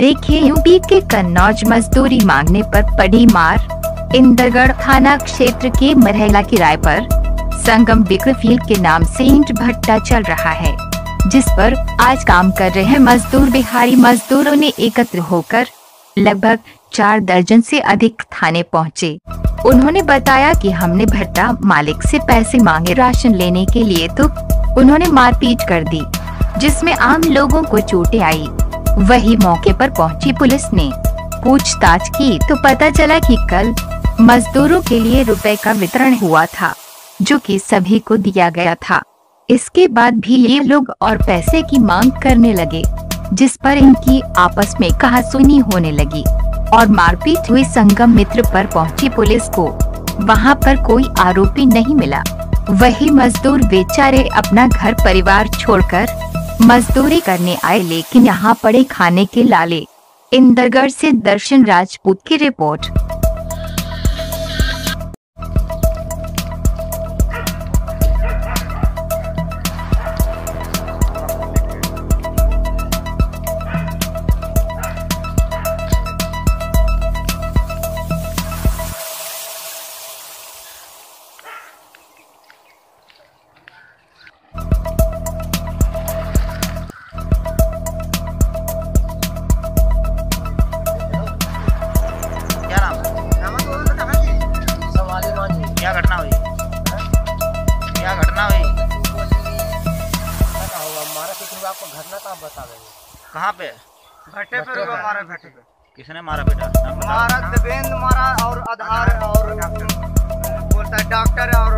देखिए यूपी के कन्नौज मजदूरी मांगने पर पड़ी मार इंदरगढ़ थाना क्षेत्र के मरहला किराए पर संगम बिक्रफील्ड के नाम से ईंट भट्टा चल रहा है, जिस पर आज काम कर रहे मजदूर बिहारी मजदूरों ने एकत्र होकर लगभग चार दर्जन से अधिक थाने पहुँचे। उन्होंने बताया कि हमने भट्टा मालिक से पैसे मांगे राशन लेने के लिए तो उन्होंने मारपीट कर दी, जिसमें आम लोगों को चोटें आई वही मौके पर पहुँची पुलिस ने। पूछताछ की तो पता चला कि कल मजदूरों के लिए रुपए का वितरण हुआ था, जो कि सभी को दिया गया था। इसके बाद भी ये लोग और पैसे की मांग करने लगे, जिस पर इनकी आपस में कहासुनी होने लगी और मारपीट हुई संगम मित्र पर पहुँची पुलिस को। वहाँ पर कोई आरोपी नहीं मिला। वही मजदूर बेचारे अपना घर परिवार छोड़कर मजदूरी करने आए, लेकिन यहाँ पड़े खाने के लाले। इंदरगढ़ से दर्शन राजपूत की रिपोर्ट। क्या घटना हुई? आपको घटना का बता देंगे कहाँ पे? भट्टे पे रुको मारा भट्टे पे। किसने मारा बेटा? नाम। हमारा देवेंद्र मारा और आधार और बोलता है डॉक्टर और